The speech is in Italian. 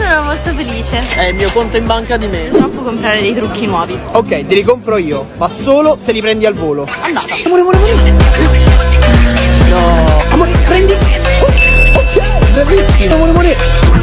sono molto felice. È il mio conto in banca di me. Purtroppo comprare dei trucchi nuovi. Ok, te li compro io, ma solo se li prendi al volo. Andata. Amore, amore, amore. No. Amore, prendi. Oh, ok, bravissimo. Amore, amore.